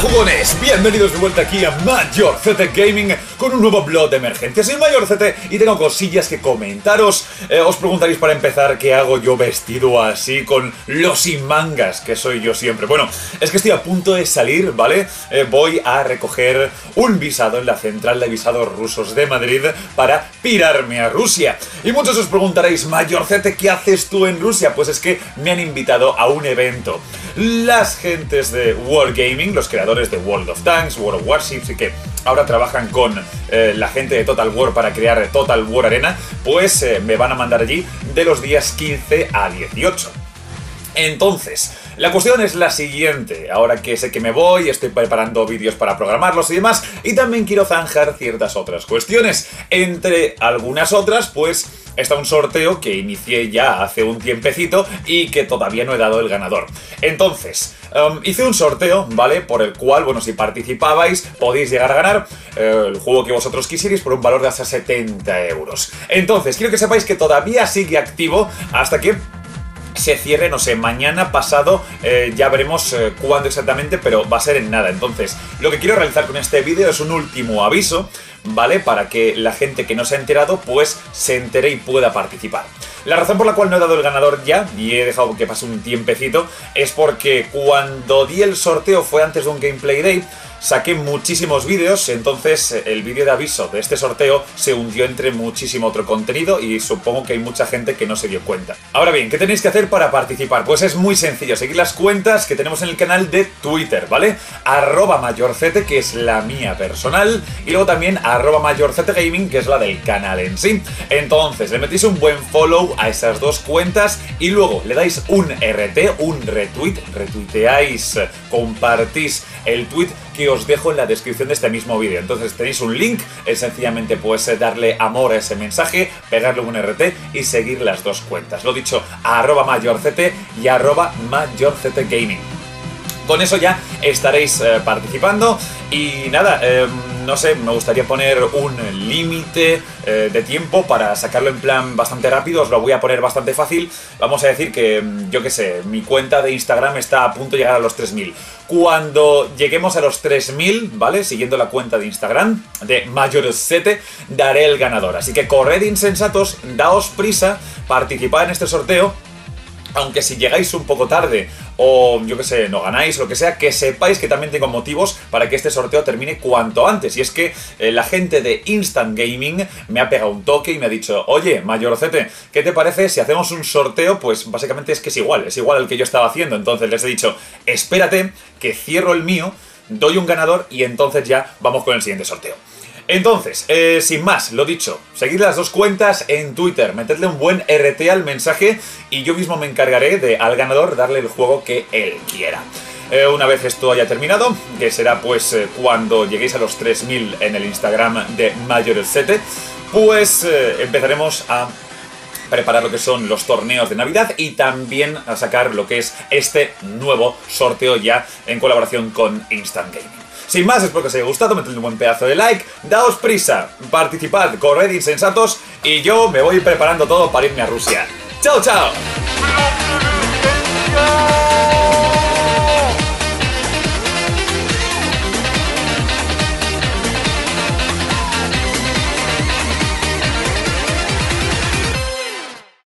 jugones, bienvenidos de vuelta aquí a Mayor Gaming con un nuevo blog de emergencia. Soy Mayor y tengo cosillas que comentaros. Eh, os preguntaréis para empezar qué hago yo vestido así con los sin mangas que soy yo siempre. Bueno, es que estoy a punto de salir, ¿vale? Eh, voy a recoger un visado en la central de visados rusos de Madrid para pirarme a Rusia. Y muchos os preguntaréis, Mayor ¿qué haces tú en Rusia? Pues es que me han invitado a un evento. Las gentes de World Gaming, los creadores de World of Tanks, World of Warships y que ahora trabajan con eh, la gente de Total War para crear Total War Arena, pues eh, me van a mandar allí de los días 15 a 18. Entonces, la cuestión es la siguiente, ahora que sé que me voy, estoy preparando vídeos para programarlos y demás, y también quiero zanjar ciertas otras cuestiones. Entre algunas otras, pues está un sorteo que inicié ya hace un tiempecito y que todavía no he dado el ganador. Entonces, um, hice un sorteo, ¿vale? Por el cual, bueno, si participabais, podéis llegar a ganar eh, el juego que vosotros quisierais por un valor de hasta 70 euros. Entonces, quiero que sepáis que todavía sigue activo hasta que se cierre, no sé, mañana pasado, eh, ya veremos eh, cuándo exactamente, pero va a ser en nada. Entonces, lo que quiero realizar con este vídeo es un último aviso, ¿vale? Para que la gente que no se ha enterado, pues se entere y pueda participar. La razón por la cual no he dado el ganador ya, y he dejado que pase un tiempecito, es porque cuando di el sorteo fue antes de un Gameplay Day, saqué muchísimos vídeos, entonces eh, el vídeo de aviso de este sorteo se hundió entre muchísimo otro contenido y supongo que hay mucha gente que no se dio cuenta. Ahora bien, ¿qué tenéis que hacer para participar? Pues es muy sencillo, seguir las cuentas que tenemos en el canal de Twitter, ¿vale? Arroba mayorcete, que es la mía personal, y luego también arroba que es la del canal en sí. Entonces, le metéis un buen follow a esas dos cuentas y luego le dais un RT, un retweet, retuiteáis, compartís el tweet que os dejo en la descripción de este mismo vídeo. Entonces tenéis un link, es sencillamente pues darle amor a ese mensaje, pegarle un RT y seguir las dos cuentas. Lo dicho, arroba mayorct y arroba mayorctgaming. Con eso ya estaréis eh, participando y nada, em, no sé, me gustaría poner un límite eh, de tiempo para sacarlo en plan bastante rápido, os lo voy a poner bastante fácil. Vamos a decir que, em, yo qué sé, mi cuenta de Instagram está a punto de llegar a los 3000. Cuando lleguemos a los 3000, ¿vale? Siguiendo la cuenta de Instagram de Mayor7, daré el ganador. Así que corred insensatos, daos prisa, participad en este sorteo aunque si llegáis un poco tarde o yo que sé, no ganáis o lo que sea, que sepáis que también tengo motivos para que este sorteo termine cuanto antes. Y es que eh, la gente de Instant Gaming me ha pegado un toque y me ha dicho, oye, Mayorcete, ¿qué te parece si hacemos un sorteo? Pues básicamente es que es igual, es igual al que yo estaba haciendo. Entonces les he dicho, espérate que cierro el mío, doy un ganador y entonces ya vamos con el siguiente sorteo. Entonces, eh, sin más, lo dicho, seguid las dos cuentas en Twitter, metedle un buen RT al mensaje y yo mismo me encargaré de al ganador darle el juego que él quiera. Eh, una vez esto haya terminado, que será pues eh, cuando lleguéis a los 3000 en el Instagram de Mayor7, pues empezaremos a preparar lo que son los torneos de Navidad y también a sacar lo que es este nuevo sorteo ya en colaboración con Instant Gaming. Sin más, espero que os haya gustado, metedle un buen pedazo de like, daos prisa, participad, corred insensatos y yo me voy preparando todo para irme a Rusia. ¡Chao, chao!